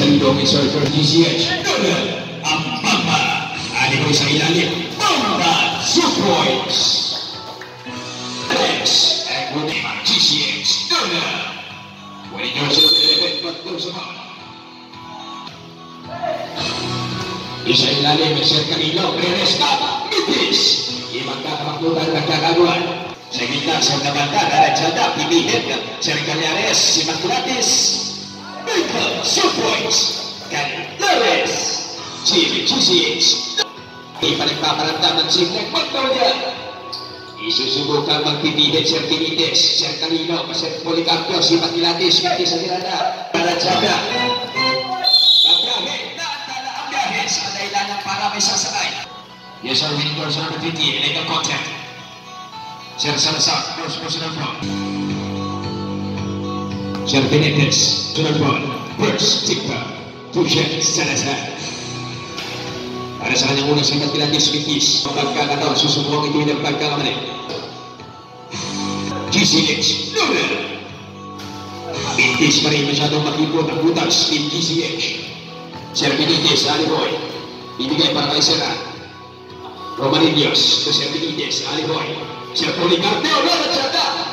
May Surfer GCH. Donald ang Mamba. Ali ko sa ilalim. Mga. Isa ilalim Sir Camilo. Preresca. Mitis. Ibang kakamakutan nagkakaguan. Sa gitna, sa Michael Supoys, Calyares, Jimmy GCH, Ipaligpaparamdam ng Simnek Magnolia, Isusubukan magpipihit Sir Benitez, Sir Calino, Sir Policarpio, si Maculatis, Miti sa kailangan para may. Yes, sir, winning doors number 50, illegal contact. Sir Salazar, first personal foul. Sir Benitez, personal foul. First, Tikpa, Tushen Salazar. Para sa kanyang unang sikat nila Dismitis, pagkakataon, susubukan ito ng pagkakamali. GCH, Lunar. Bintis pa rin masyadong makipot ang butas, Team GCH. Benitez, Aliboy. Ibigay para kay Sera. Romanillos, to Benitez, Aliboy. Sir Policarpio, Laratsada.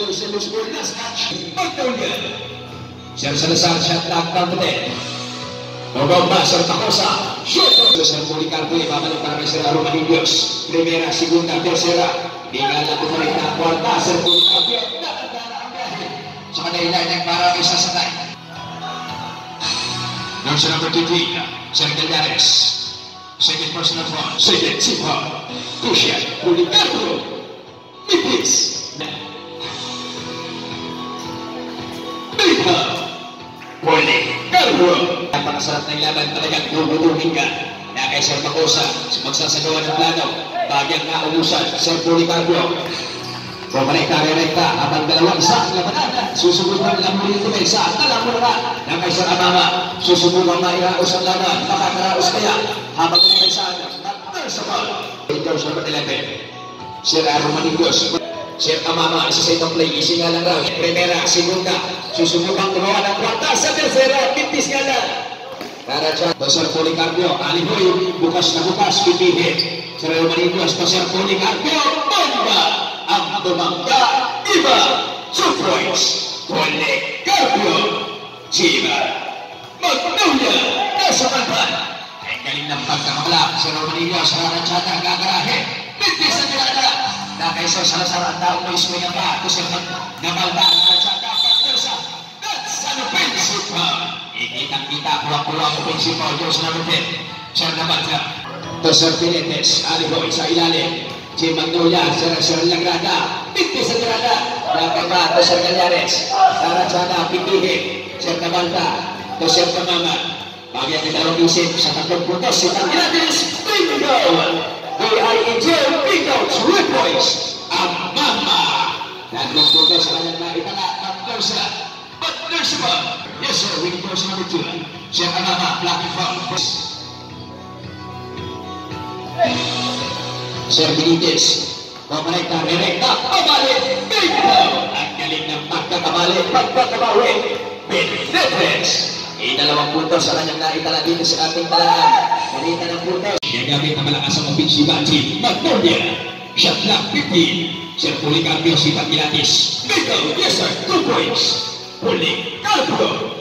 13. Batul sa Musbol na snatch. Magtulga. Sir Salazar, shot clock, down to 10. Bobomba, Sir Tacosa. Shoot. Sir Policarpo, ibabalik para kay Sir Romanillos. Primera, segunda, tercera. Bigala na pumalit na kwarta, Sir Policarpo. Nakagana ang biyahe. Sa kanila niyang para kay sasakay. Nurse number 23, Sir Calyares. Second personal foul, second team foul. Kusya, Policarpo. Policarpo. Napakasarap ng laban talagang lulutuhin ka. Na kay Sir Makosa, magsasagawa ng plano. Bagyang naubusan, Sir Policarpo. Pumarekta, rekta, habang dalawang sa labanan. Susubukan lang muli ito may sa talang na na kay Sir Amama. Susubukan mairaos ang laban. Makakaraos kaya habang may sa Nagpersonal. Ito sa 11. Sir Romaningos. Sir Amama, isa sa itong play. Isi nga lang raw. Primera, segunda. Susubukan gumawa ng kwarta sa tercera. Pintis nga lang. Para dyan, Sir Policarpio, Aliboy, bukas na bukas, pipihit. Sir Romaningos, Sir Policarpio, bomba! ang tumangga, iba, two points, Policarpio, Chiba, Magnolia, nasa kanpan. Ay galing ng pagkakamala, si Romanillo sa Ranchata, gagarahe, bintis na tirada. Na kay Sir Salazar ang taong may swing ang pa, kusir ng namalda, Ranchata, pagtersa, that's an offensive. Ikitang-kita, puwang-puwang offensive foul, Diyos na rupit, Sir Namalda. To Sir Pinetes, Aliboy sa ilalim, si Magnolia, Sir Sir Lagrada, Pinti sa Tirada, Nakaba, to Sir Calyares, Sarachana, Pintihin, Sir Cabalta, to Sir Kamama, Bagi ang kitarong isip sa tatlong puntos, si Tangiratis, Bingo! They are in jail, bingo, three points, ang Mama! Tatlong puntos sa kanyang naitala, tatlong sa Patnersipa. Yes sir, winning course number two. Sir Amama, Black and Foul. Sir Benitez. Pamalita, direkta, kabali, bingo! Ang galing ng pagkakabali, pagkakabawi, Benitez. Idalawang puntos sa kanyang naitala dito sa ating talaan. Kanita ng puntos. Gagamit ang malakas ang opensiba, Team Magnolia. Shot clock 15. Sir Policarpio, si Pagilatis. Bingo! Yes sir, two points. Policarpio.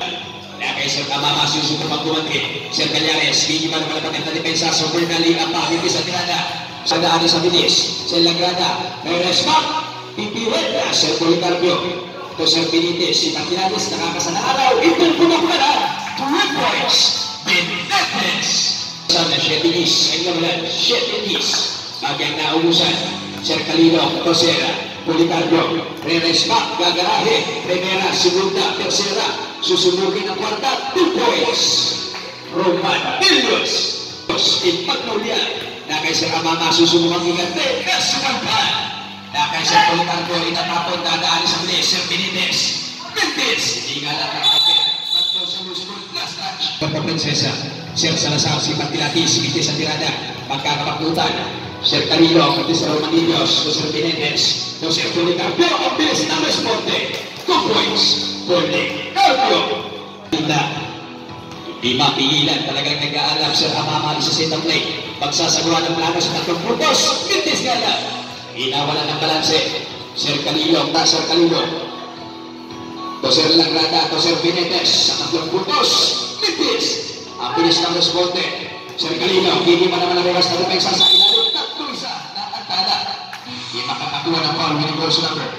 Kaya kay Sir Kamama, susunod pang kumantri. Sir Calyares, hindi man malapagin na depensa. Super Nali, ang pahiti sa tirada. Sa daan sa bilis. Sir Lagrada, Perez Mac, Pipiweta, Sir Policarpio. to Sir Benitez, si Patinales nakakasa na araw, itong pumapala, 3 points, Benitez. Sana, 7 is, ang naman, 7 is, bagay na ubusan, Sir Calino, Tosera, Policarpo, Reresma, Gagaraje, Primera, Segunda, Tercera, susunugin ang kwarta, 2 points, Roman Villos, Steve Magnolia, na kay Sir Amama susunugin ang ikante, Yes, 1 Dakay siya tulungan ko itatapon dadaan sa bilis, sir Benitez. Benitez! Hindi nga lang nakapit. Ba't daw sa musulot na stretch? Pagka-prinsesa, Sir Salazar, si Patilati, si Mite sa Tirada, magkakapagdutan. Sir Carrillo, pati sa Romanillos, so Sir Benitez, so Sir Tulungan. Pero ang bilis na responde, 2 points, Golden, Carpio. Tinda, Di mapigilan talagang nag-aalap Sir Amama sa sitang play. Pagsasagawa ng plano sa tatlong purpose, Mintis Gala lang. Inawala ng balanse. Sir Calilo, ta Sir Calilo. To Sir Langrada, to Sir Benitez. Sa tatlong puntos. Mintis. Ang bilis ng responde. Sir Calilo, hindi pa naman nabigas na rumeksa sa ilalim. Tatlo isa. Nakantala. Di makakakuha ng foul winning goal number.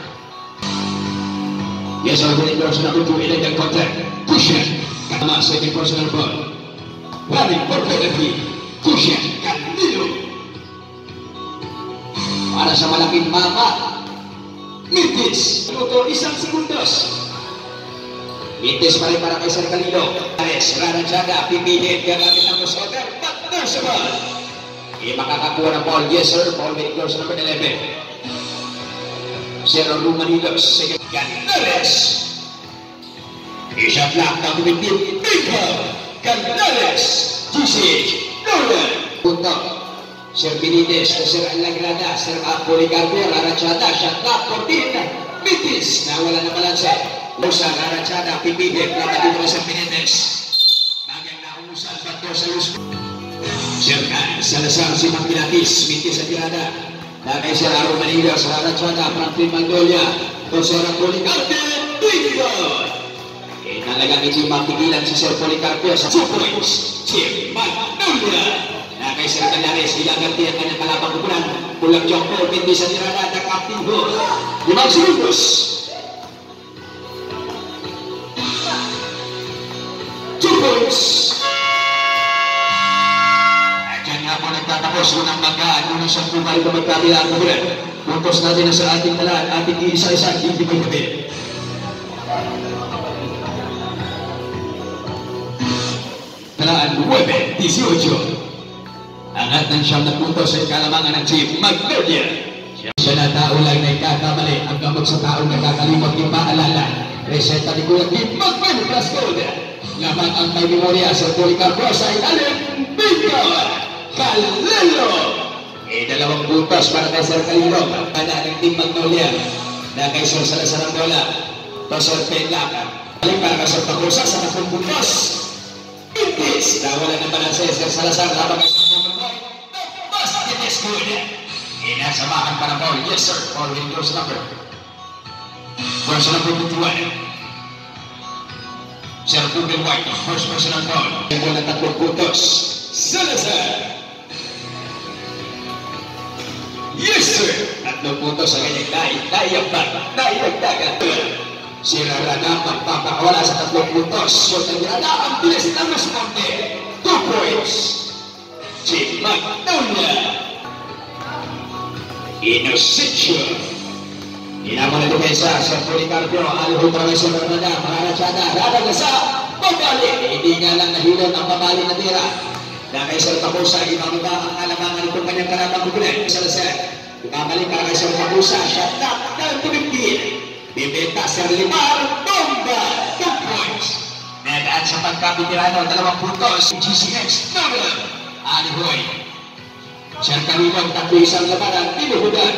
Yes, our winning goal number two. Ilan yung contact. Push it. Kama second personal ball. Running for penalty. Kusya Candido. Para sa malaking mama. Mintis. Minuto isang segundos. Mintis pa rin para kay Sir Candido. Ares, Rana Jaga, pipihit, gagamit ang sa ball. Hindi makakakuha ng ball. Yes, sir. Ball may close number 11. Sir Rumanilos. Second. Gandares. Ishot lang ng tumitip. Bingo! Candales! Gisig! Nolan! Punto. Sir Benitez, Sir Alagrada, Sir Apolicarpo, Rarachada, shot clock, Cortina, Mitis, nawala na balanse. Musa, Rarachada, pipihit, plata dito Sir Benitez. Bagang nauusan, bato sa Luz. Sir Kan, Salazar, si Mapilatis, Mitis sa tirada. Dagay Sir Aro Manila, Sir Rarachada, Franklin Magnolia, Sir Apolicarpo, Bingo! Eh, talagang hindi mapigilan si Sir Policarpio sa 2 points. Chip Magnolia. Na kay Sir Canares, ilaganti ang kanyang kalabang kukulan. Pulang Joko, hindi sa tirada, the captain ho. Limang segundos. Two points. At yan nga po nagtatapos unang magkaan. Unang siyang bumalik na magkabila ang kukulan. Puntos natin na sa ating talaan, ating iisa-isa, hindi mo gabi. Talaan 9-18. Angat ng siyam na punto sa kalamangan ng Chief Magnolia. Siya na tao lang na ikakamali ang gamot sa taong nakakalimot yung paalala. Reseta ni Kuya Kim Magnolia Plus Gold. Laman ang may memorya sa Policarpo sa ilalim. Bingo! Kalelo! Eh, dalawang puntos para kay Sir Kalilo. Ana ng Team Magnolia na kay Sir Salazar ang bola. To Sir Penlaka. Para kay Sir Pakusa sa tatlong puntos. Pintis! Nawala ng balanse, Sir Salazar, laban kay Sir Boy. The basket is good. Inasamahan para ball. Yes, sir. Following goes number. Person number 51. Sir Ruben White, first personal foul. Yung ng tatlong putos. Salazar! Yes, sir! Tatlong putos sa kanyang daig, daigdag, daigdagan. Sila Rana magpapakawala sa tatlong puntos. Yung Rana ang bilis ng responde. Two points. Chief Magnolia. Inocencio. Inaman na depensa sa Policarpio. Alho para sa Rana. Maranasyada. Rana na sa babali. Hindi nga lang nahilot ang babali na tira. Na kay Sir Tabusa, ibang ba ang alamangan itong kanyang karapang kukulit. Sa Lasar. Ibabalik para kay Sir Tabusa. Shut up. Ng tumigil. Bibenta sa limang bomba. Two points. Nagaan sa pagkabitirano, dalawang puntos. GCX, Nolan. Alihoy. Sir Camilo, tatlo isang labanan, pinuhudan.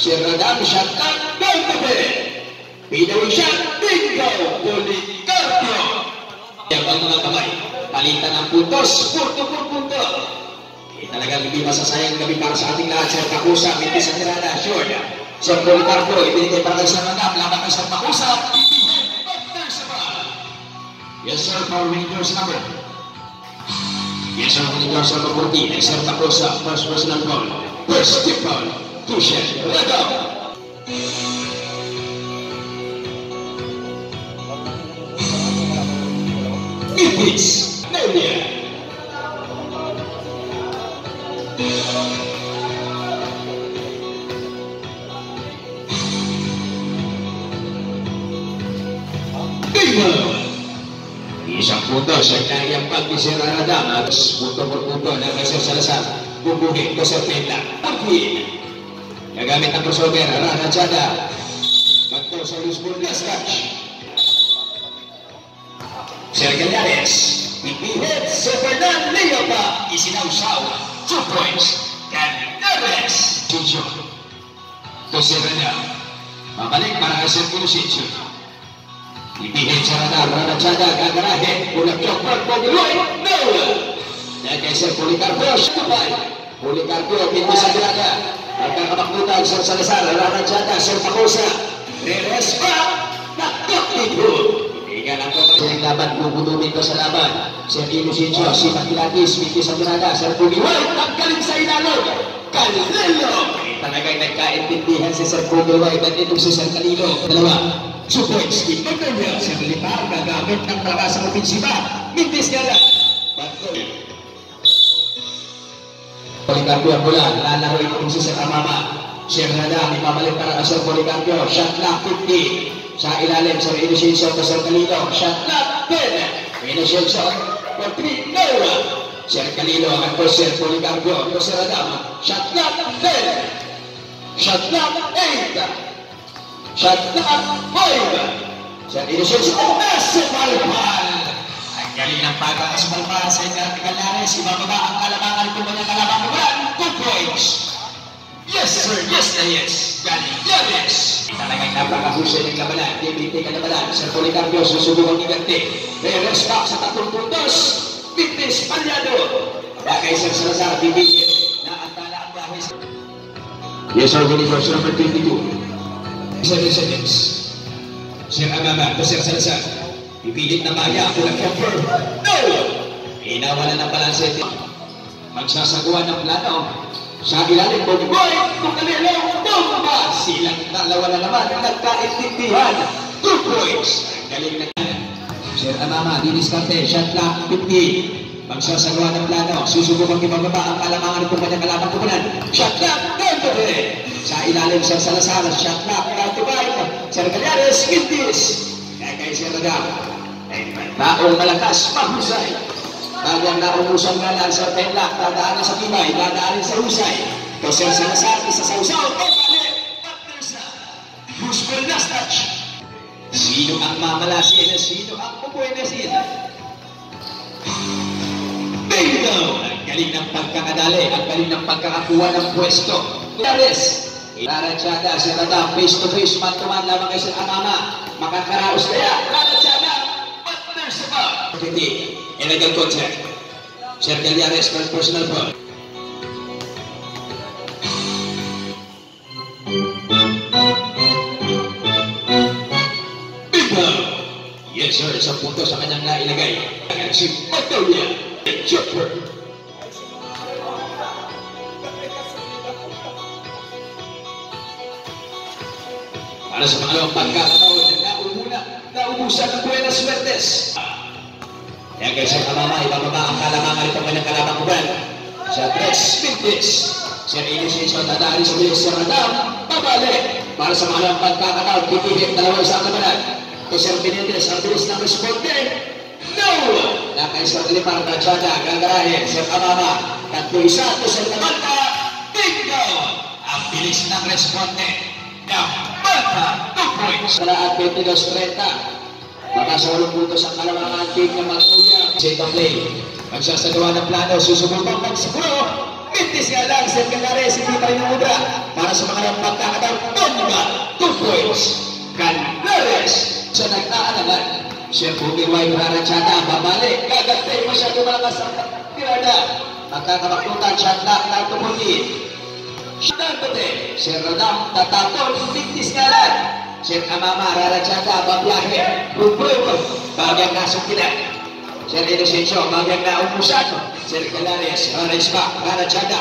Sir Radam, shot at Doltabe. Pinawi shot, bingo. Policarpio. Yan ang mga kamay. Palitan ng puntos, punto por punto. Eh, talagang hindi masasayang gabi para sa ating lahat. Sir Kakusa, Mintis sa tirada, Sir Policarpo, ibinigay para kay Sir Randam, laban kay Sir Makusa, ibigay, Dr. Sabal. Yes, sir, for Rangers number. Yes, sir, Rangers number 14, Sir Makusa, first personal. First tip Nelia. Isang punto sa kanyang pag-isira na damas. Punto por punto na kay Salazar. Bubuhin, Jose Penda. Pagwin. Gagamit ang crossover, Rana Chada. Pagto sa Luis Burgas catch. Sergio Llares. Ipihit sa Fernan Leo pa. Isinausaw. Two points. Canales. Chucho. Jose Rana. Mabalik para Sergio Lucicio. Ipihit sa radar, Rana Chada, gagarahin. Ulang yung Marco Giloy. No! Dahil kay Sir Policarpo, Shutubay. Policarpo, pinto sa grada. Magkakamaklutan, Sir Salazar, Rana Chada, Sir Pacosa. Reres pa, nakakito. Tingnan ang pagkakas. laban, bubunumin ko sa laban. Sir Ilusincio, si Pakilatis, pinto sa grada. Sir Pugiway, ang galing sa inalog. Calillo! Talagang nagkaintindihan si Sir Pugiway at itong si Two points, Magnolia. Sir Lipar, gagamit ng pakasang opensiba. Mintis nga lang. Batkoy. Policarpio ang bola, lalaro itong si Sir Amama. Sir Nada, ipabalik para kay Sir Policarpio. Shot clock 50. Sa ilalim, Sir Inocencio to Sir Calilo. Shot clock 10. Inocencio for 3. No! Sir Calilo ang po Sir Policarpio to Sir Adam. Shot clock 10. Shot clock 8. Shot clock 5. Sir Inocencio, nasa palpal. Ang galing ng pagkakasumalpal sa Enrique Calares. Ibababa ang kalabangan kung mga kalabangan. Two points. Yes, sir. Yes na yes. Galing. Yes. Talagang napakahusay ng labanan. DBT ka labanan. Sir Policarpio, susubukan ni Gante. Reverse back sa tatlong puntos. Fitness Palyado. Kaya Sir Salazar, DBT na antala ang bahay. Yes, sir. Universe number 22. Seven seconds. Sir Amama, to Sir Salazar. Ipilit na Maya, kulang confirm. No! Inawala ng balanse. Magsasagawa ng plano. Sa ilalim, Boy, kung kanilo, bomba! Silang dalawa na naman, nagkaintindihan. Two points. Galing na Sir Amama, diniskarte, shot clock, 50. Magsasagawa ng plano, susubukang ibababa ang kalamangan ng kanyang kalabang kupunan. Shot clock, 20. Sa ilalim, Sir Salazar, shot clock, 95. Sir Calyares, 50. Kaya kay Sir Radam, taong malakas, mahusay. Bagyang naumusan nga lang sa penlak, dadaan sa tibay, dadaan sa husay. Ito Sir Salazar, isa sa usaw, partners na. Useful last touch. Sino ang mamalasin? Sino ang pupuenesin? Bingo! Ang galing ng pagkakadali, ang galing ng pagkakakuha ng pwesto. Yaris, Laransyada, si Radam, face to face, man to man lamang kay Sir Amama. Makakaraos kaya, Laransyada, partners na ba? Hindi, illegal contact. Sir Galiares, personal. Bingo! Yes sir, isang punto sa kanyang nailagay. Si Magnolia, Jumper. Para sa pangalawang pagkakataon na naumuna, naubusan ng Buenas Suertes. Kaya guys, sa kamama, ibababa ang kalamangan nito kanyang kalabang kuban. Sa Tres Mintis, Sir Inocencio nadali sa bilis sa Radam, babalik. Para sa pangalawang pagkakataon, pipihit dalawa sa kabanan. Ito Sir Benitez, ang bilis ng responde. No! Nakay Sir Limar Rachada, gagarahin, Sir Kamama, tatlo isa, ito Sir Kamanta, bingo! Ang bilis ng responde. Ng Mata, 2 points. Kala at 22-30. Baka sa walong puntos ang kalamangan team ng Magnolia. Second play. Magsasagawa ng plano, susubukang magsiguro. Mintis nga lang, Canares, hindi pa rin umudra. Para sa mga ng pagkakataon, bomba, 2 points. Canares sa nag-aalaman. Sir Bumiway Rarachata, babalik. Gagantay masyado malakas ang tirada. Magkakamaklutan, shot lock, na tumulit. Shadante, Sir Radam, tatatol, mintis nga lang. Sir Amama, Rarachata, babiyahe, Rubuyo, bagyang nasukilan. Sir Inocencio, bagyang naumusan. Sir Calares, Rarisma, Rarachata,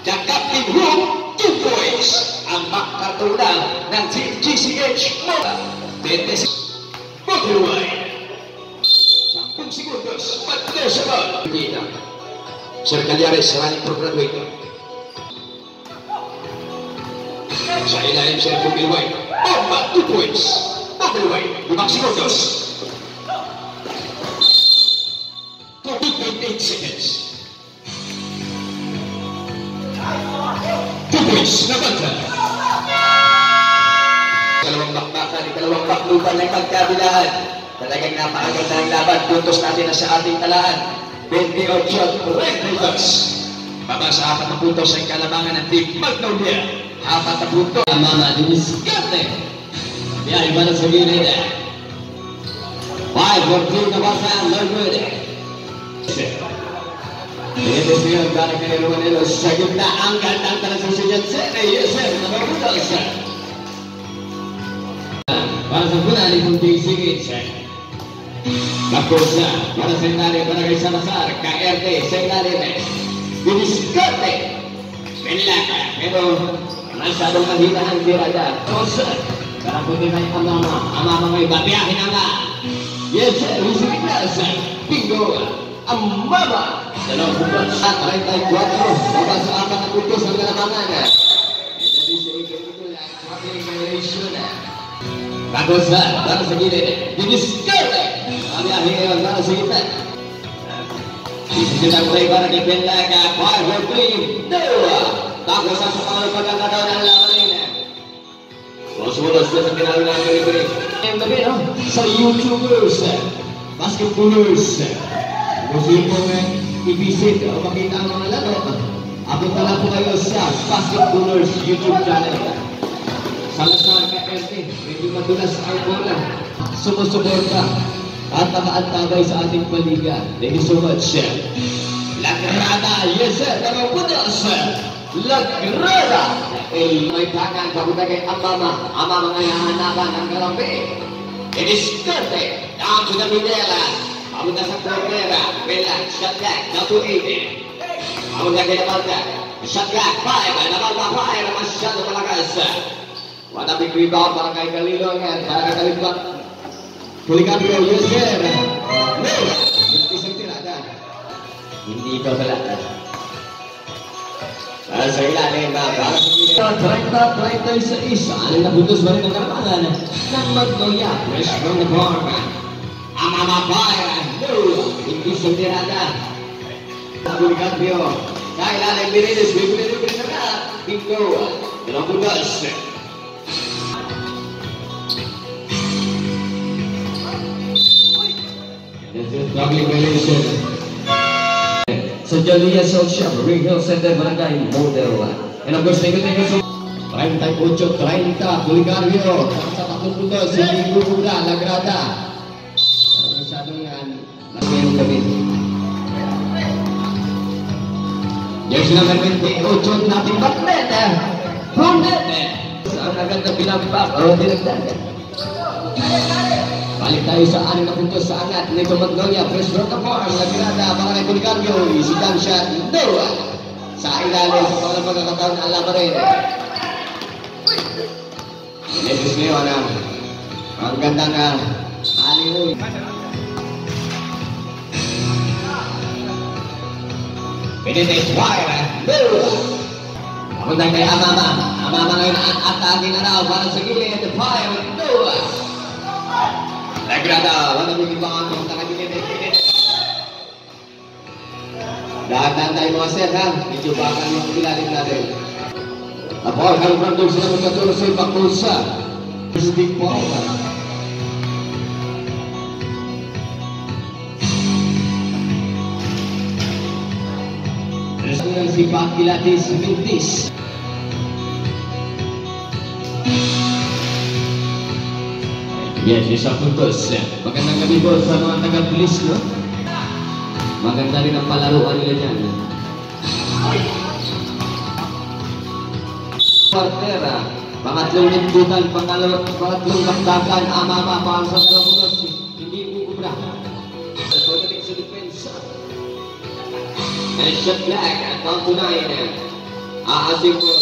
the Captain Room, two points. Ang makatulong ng GCH Mola. 26, Bukiway. 10 segundos, patlo sa ball. Sir Calares, running for graduate. Sa ilalim siya Bumilway. Bomba, 2 points. Bumilway, 5 segundos. 2.8 seconds. Luis Nabata. Dalawang bakbakan, dalawang bakluban ng pagkabilaan. Talagang napakaganda ng laban. Puntos natin na sa ating talaan. 28 Recruiters. Baba sa apat na puntos ang kalabangan ng Team Magnolia. Apat na puntos. Mama. Biyahe para sa gilid. Five for two na basa ang Lord Ito siya para kay Romanelo sa gitna ang gandang talagang si Jensen. Yes, sir. Nababutas, sir. Para sa puna ni Kunting Sigit, sir. Tapos na, para ilalim, para kay Salazar, KRT, sa ilalim. Diniskarte. Pinlaka, pero masyadong mahina ang birada. Para puti may amama, amama may babiyahin na. Yes, sir. Wisipin na, sir. Bingo. Ang mama. Dalawang buwan sa 34. Baba sa apat na puntos ang kalamangan. And that is a good happy generation. Bagus na. Para sa gilid. Para sa. Five for ang sa pagkakataon ng laban ini. Sulos-sulos na sa pinalo ng Pilipinas. Yung gabi, no? Sa YouTubers, basketballers, gusto yung pong i-visit o makita ang mga laro, abot na lang po kayo sa basketballers YouTube channel. Salazar KRT, medyo madulas ang bola. Sumusuporta at nakaantabay sa ating paliga. Thank you so much. Lagrada, yes sir, pero putas. Lagrada. Eh, may tangan, papunta kay Amama. Amama nga hahanapan ng kalampi. Iniskarte, down to the middle. Papunta sa Cortera. Bella, shot back, down to 80. Papunta kay Nabalta. Shot back, 5. Nabalta, 5. Masyado malakas. Big rebound para kay Galilo yan. Para kay Kalipat. Puligatio, yes sir. Hindi ito sa lahat. Para sa ilalim na para sa 30-36. Aling na puntos ba rin ang karapangan ng Magnolia. Fresh from the corner. Ang mga bayan. No! Hindi sa tirada. Puligatio. Sa ilalim, Binilis. Bibili rin na. Bingo. Dalawang puntos. This is public relation. Jalia South Shop, Ring Hill Center, Barangay Model. And of course, thank you, thank you so 38, 30, Bulgario. Sa tatlong puntos, hindi gugura, lagrada. Pero masyadong yan, laki yung gabi. Yes, number 28, natin Batnet. Brunet. Ang agad na pinampak, o dinagdagan. Balik tayo sa anim na puntos sa angat nito Magnolia. Fresh from the farm. Nagirada para kay Policarpio. Easy jump shot. Sa ilalim sa mga pagkakataon laban rin. Inetis ngayon ang ang ganda na fire. No! Papunta kay Amama. Amama ngayon na para sa gilid. Fire. No! Nagrada, wala mo. Dahan-dahan tayo mga sir ha, medyo bakal yung ilalim natin. Apol, ang randong sila magkaturo sa kursa. Stick po ako. Ng si Mintis. Yes, isa puntos. Magandang gabi po sa mga taga-pulis, no? Maganda rin ang palaruan nila dyan. Partera, pangatlong pangalo, pangatlong bakdakan, amama, pang sa puntos, hindi bububra. Sa pagdating sa depensa. And shot black at nine. Aasing po.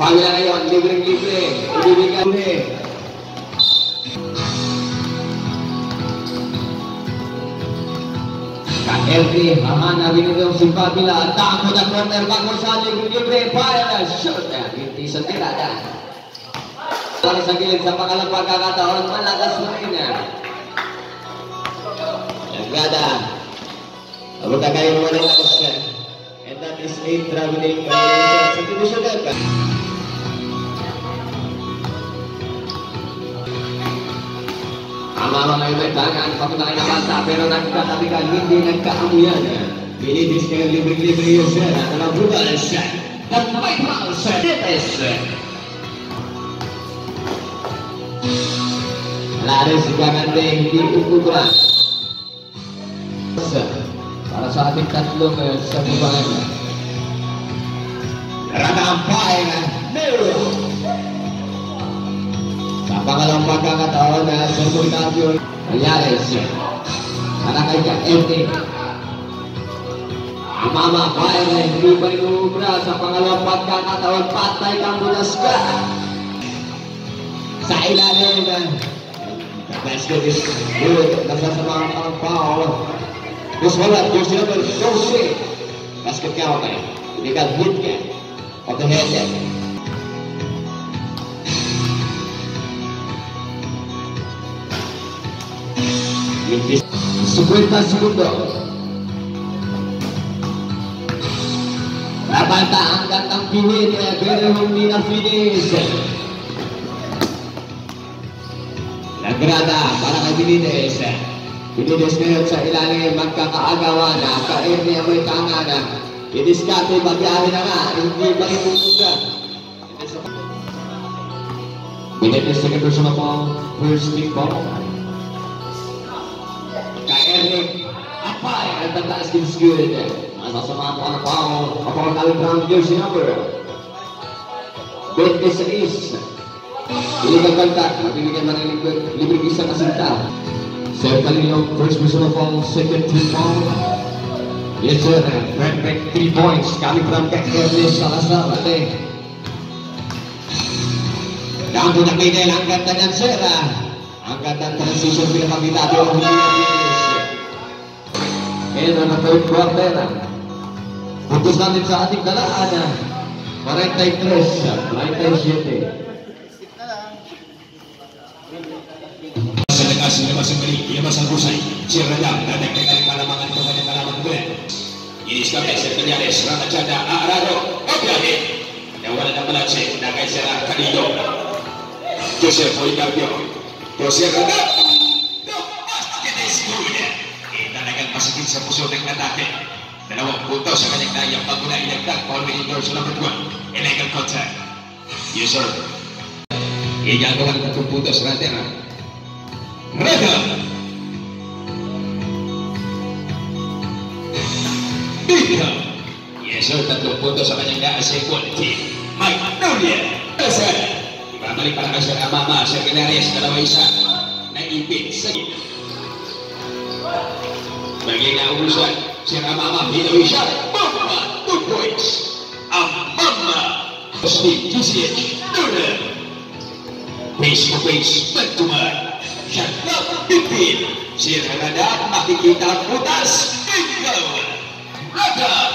Pamila ngayon, libreng-libre. Ibibigay ulit. KLP, Hamana, Binigong Simpabila, Tako na corner, bago sa libre, fire, shoot, hindi sa tirada. Para sa gilid sa pangalang pagkakataon, malakas na rin. Lagada. Abot na kayo naman ang question. And that is 8 traveling sa divisional. Ama mga may tangan, papunta na bata, pero nagkatabigan, hindi nagkaamuyan. Binibis kayo libre-libre yung sir, at ang brutal siya. At may foul sa Detes. Wala rin si Gagande, hindi ukukulan. Para sa ating tatlong uh, sa bubangan. Ranampay na Nero. Pangalawang pagkakataon na Ayares. Para kay Ka-Ente. Ang mama Fire na hindi pa rin umubra sa pangalawang pagkakataon. Patay kang bulas ka. Sa ilalim na basket is good. Nasasama ang pang Terus wala, sila ba? Diyos sila. Basket ka ako tayo. Hindi ka hit ka. Pag head yan. Limpis. 50 segundo. Ang gantang piwin kaya pero hindi na finish. Nagrada para. Benitez ngayon sa ilalim magkakaagawa na kair niya may tanga na. Idiskate bagyahe na nga, hindi ba ipupunta? Benitez second person of all, first ball. Apay, ang tataas din good. Masasama po ang pao, kapag kalibrang jersey number. 26. Illegal contact, mabibigyan man ng libre, isa na sinta. Sir Calino, first second team foul. Yes three points. Ate. Down to the middle, sir. Ang ganda ng transition na finish. And on the third quarter, putos natin sa ating dalaan. ah. 43, 37. Sa lakas, ilabas ang mali, ilabas ang rusay. Si Radam, nadagdagan ang kalamangan ito kanyang kalaman ko Inis kami, Sir Canyares, Rana Chanda, Aarado, Obiahe. Nawala ng balanse, na kay Sir Canido. Joseph. Masakit sa puso ng atake. Dalawang punto sa kanyang nayang bago na inagdag. Paul William sa number 1. Illegal contact. Yes, sir. Igagawa ng tatlong punto sa Ratera. Rega! Bika! Yes sir, tatlong punto sa kanyang daan sa equality. Magnolia! Sir! Ibabalik para kay Sir Amama, Sir Ganares, dalawa isa. Sa Maging naubusan, Sir Amama, Pinoy siya. Mama, two points. Amama! Steve GCH, Nuna! Face to face, Bantuman. Siya na pipin. Si Radam makikita ang butas. Ikaw. Radam.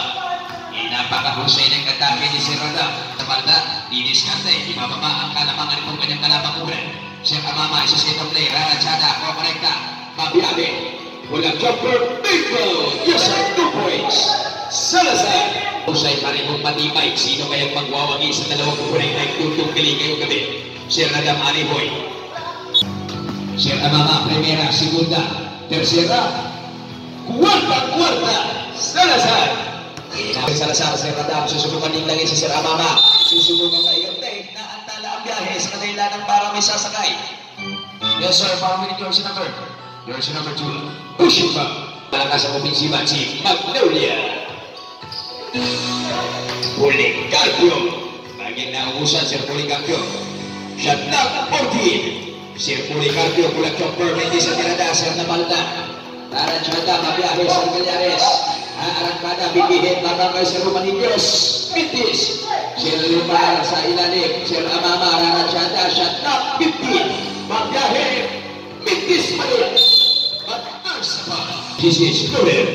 Inapakahusay ng katake ni si Radam. Sa banda. Ibababa ang kalamangan itong kanyang kalamang ulan. Si Amama, isa sa itong play. Rara Chada, kokorekta. Mabiabe. Jumper. Ikaw. Yes, sir. Two points. Salazar. Husay pa rin mong matibay. Sino kayang magwawagi sa dalawang kukuling na itutungkili ngayong gabi? Si Radam Aliboy. Sir Amama, primera, segunda, tercera, cuarta, cuarta, Salazar. Sabi Salazar, Sir Radam, susubukan din lang si Sir Amama. Susubukan kayo, te, naantala ang biyahe sa kadailanang para may sasakay. Yes, sir, following yours number. Yours number two, pushing back. Malakas ang opensiba, si Magnolia. Policarpio. Bagian naubusan, Sir Policarpio. Shot na 14. Sir Policarpio, kulang chopper, hindi sa tirada, Sir Nabalda. Tara Chanda, mabiyahe sa Galyares. Arangkada, bibihin, para kay Sir Romanillos. Mitis. Sir Lumar sa ilalim. Sir Amama, Rara Chanda, shot na 15. Mabiyahe, Mitis Malin. Mag-arsa pa. Jesus, Nuler.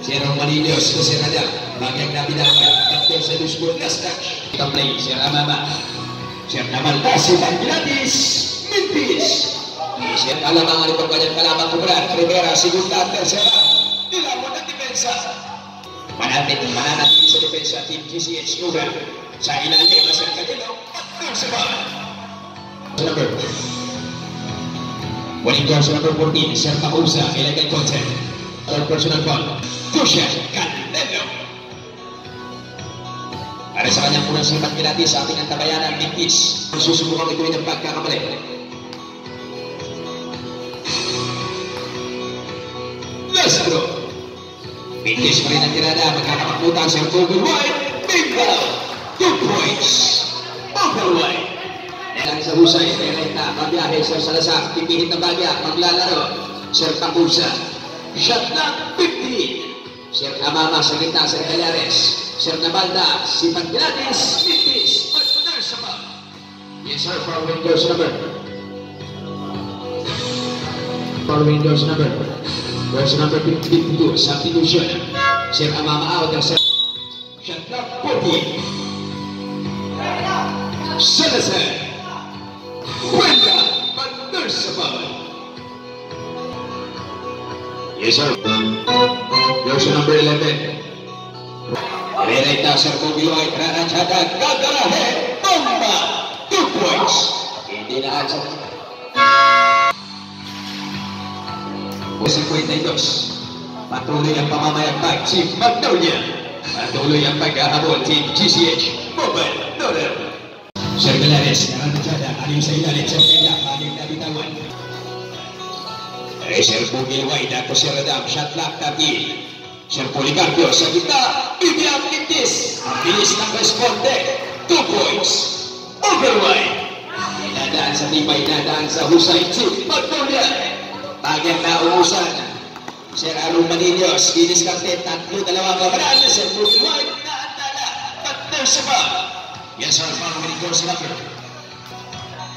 Sir Romanillos, Sir Adam. Bagyang nabinawa. Captain sa Luzbon, Nasdaq. Play, Sir Amama. Sir Namalda, si Bangilatis. Mintis. Sir Kalamangan itong kanyang kalamang kubulan. Primera, segunda, tercera. Nilamon ang depensa. Manatid, mananatili sa depensa Team GCH Nuga. Sa. Sa number 14, Sir Pausa, illegal content. Third personal ball. Kusya, Candelo. Para sa kanyang unang sipat kilati sa ating antabayanan, Mikis. Susubukan ito ng pagkakamali. Lastro. Mikis pa rin ang tirada, magkakapagputan sa Google White. Bingo! Two points. Google Dahil sa husay, Tereta, magbiyahe sa Salazar, pipihit na bagya, maglalaro. Sir Tapusa. Shot na 15. Sir Amama sa gitna, Sir Galares. Sir Nabalda, si Partner sa ball. Yes sir, following goes number. Following goes number. Goes number 52, substitution. Sir Amama out, Sir Shot clock 40. Salazar. Sa ball. Yes sir. Goes number 11. Rerekta Sir Mogiloy, Ranachada, Gagarahe, Bomba, two points. Hindi na sa 52. Patuloy ang pamamayagpag si Magnolia. Patuloy ang paghahabol si GCH Mobile Dollar. Sir Galares, Ranachada, aling sa ilalim sa kanya, aling nabitawan. Eh, Sir Mogiloy, Dato Sir Adam, shot lock, tati. Sir Policarpio sa gitna, Bibiang Mintis. Ang bilis ng responde. Two points. Overwide. Inadaan sa tibay, inadaan sa husay. Chief Magnolia. Bagyang nauusan. Sir Arun Maninos, diniskarte, tatlo, dalawang kamaraan na Sir Ruby White, naantala, partner sa ba? Yes, sir, goes sa number.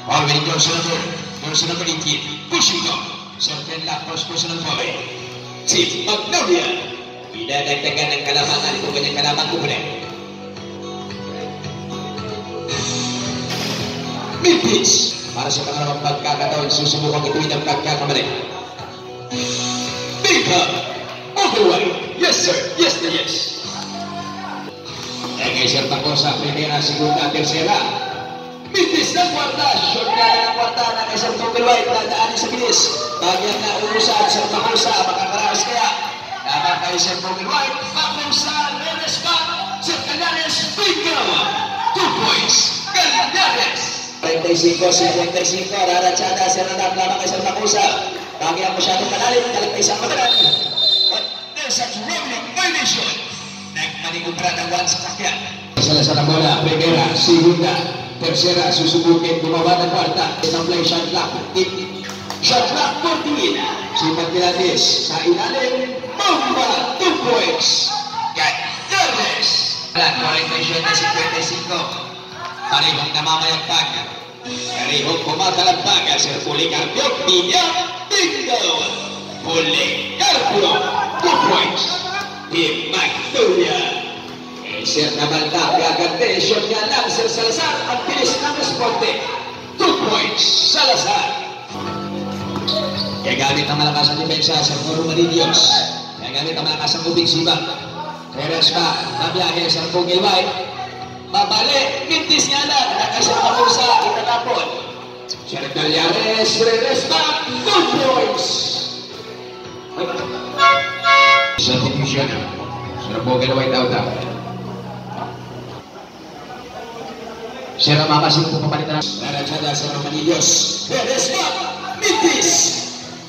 Following goes sa number. Goes sa number 18. Pushing go. Sir Ken Lapos, personal foul. Chief Magnolia. Idadagdagan ng kalamangan ito kanyang kalaman kubre. Mimpis. Para sa pangalawang pagkakataon, susubukan ito ng pagkakamali. Bigha. Overwide. Yes, sir. Yes na yes. Sir Tacosa, primera, segunda, tercera. Mimpis ng kwarta. Short na ng kwarta na. Dadaan sa bilis. Bagyang na umusan, Sir Tacosa, makakaraos kaya. Dapat kay Sir Overwide. Makusa, Renes Back. Sir Canales, Bingo. Two points. Canales. 35, 55, rarachada, Nadam, lamang kay Sir Tacosa. Bagyang masyadong malalim, kalagay sa kamaran. But. Nagmanikumpra ng one sa kakyan. Sala sa bola, primera, segunda, tercera, susubukin, bumaba ng kwarta. Isang play shot clock, tip, shot clock 14. Si Pagkilatis, sa ilalim, bomba, 2 points. Ganares. 47-55. Parehong namamayagpag. Parehong kumatalagpag. Sir Policarpio, Binyang, Bingo. Policarpio, 2 points. Team Magnolia. Eh, Sir Nabalta, gagante, shot nga lang, Sir Salazar, ang bilis ng responde. 2 points, Salazar. Gagamit ang malakas ang depensa, Sir Moro Manilios. Gagamit ang malakas ang ubing sibak. Perez pa, nabiyahe, Sir Pugil White. Babalik, mintis nga lang, nakasya ka po sa itatapon. Sir Galyares, Perez pa, 2 points. Substitution. Sir Pugil White out out. Sir Mamasin po papalitan. Narachada, Sir Manilios. Perez pa, mintis.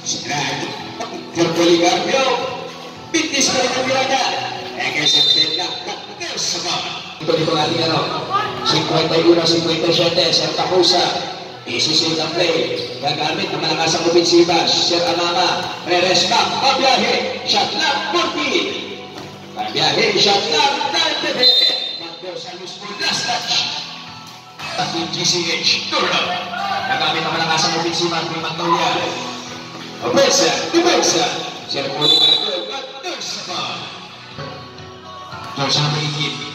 Sinag, Policarpio, Bintis pa rin ang September, Kapner sa mga. Ito dito ating ano, 51-57, Sir Takusa, isisil ang play. Gagamit ng malakas ang opensiba, Sir Amama, Reres back, pabiyahe, shot lang, 14. Pabiyahe, shot lang, 90. Mateo sa last touch. Takin GCH, Duro. Gagamit ng malakas ang opensiba, Kung Magnolia. Ofensa, defensa. Sir Poli Marco, Partner sa ball. George na mahigit,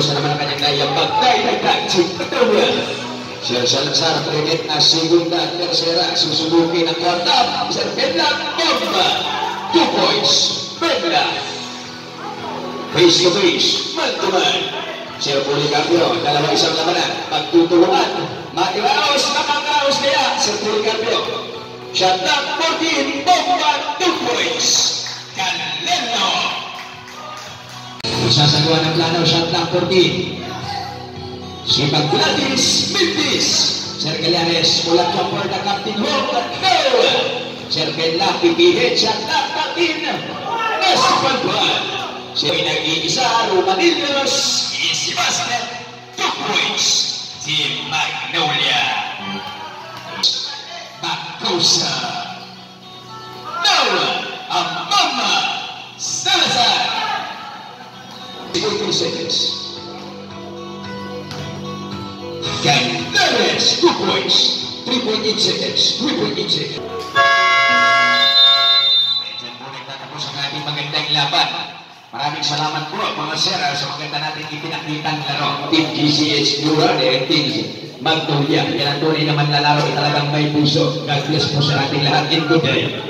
Ang kanyang Salazar, Premet na ang kwarta. Sir Bedla, bomba. Two points. Face to face, man to man. Sir Policarpio, dalawa isang labanan. Pagtutulungan. Makiraos, makakaraos kaya. Sir Policarpio. Shot down 14, bomba, two points. Sasagawa ng plano, shot down 14. Si Paglatis, Mintis. Sir Galianes, mula chopper na Captain Hope, no! Sir Benla, pipihit, shot down 14. Esteban Juan. Siya ay nag-iisa, Romanillos, si Basket, two points. Si Magnolia. Bacosa. 40 seconds. Canales, two points. 3.8 seconds. 3.8 seconds. Diyan po nagtatapos ang ating magandang laban. Maraming salamat po mga sir sa maganda natin ipinakitang laro. Team GCH Dura and Team Magnolia. Yan ang tunay naman na laro talagang may puso. God bless po sa ating lahat. In good day.